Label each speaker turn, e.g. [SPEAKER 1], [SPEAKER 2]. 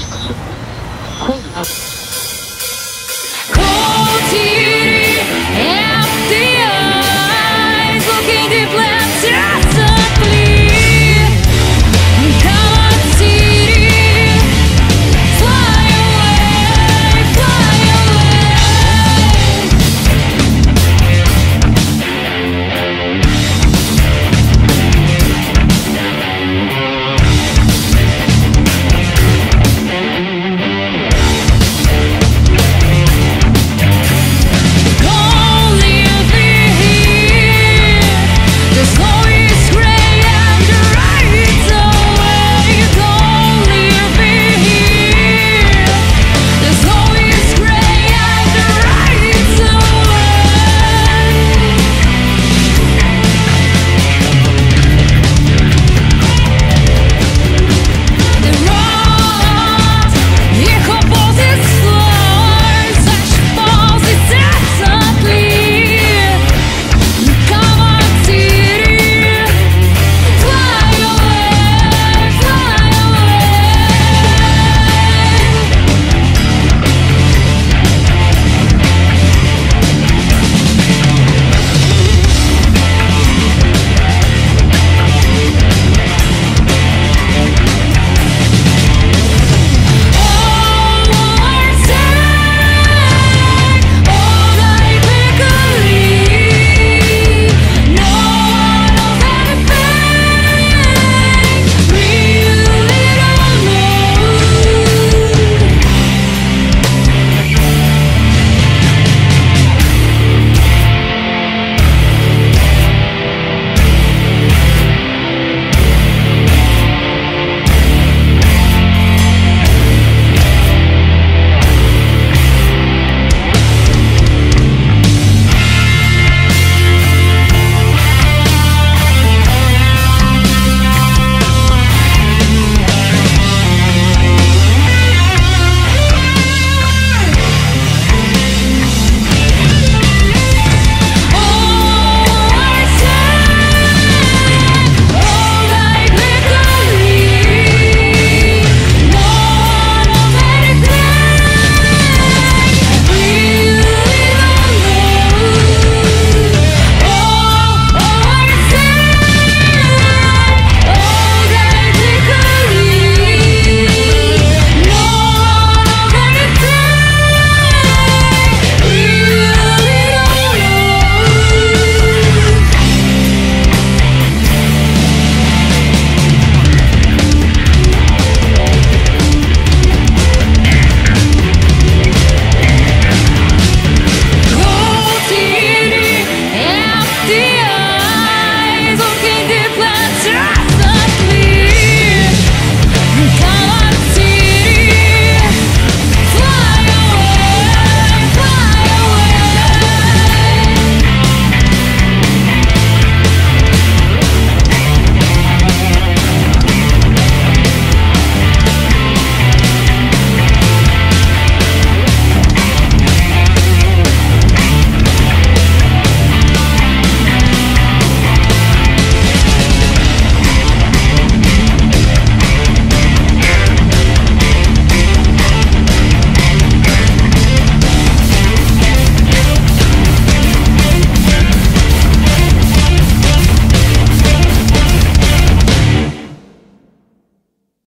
[SPEAKER 1] смотреть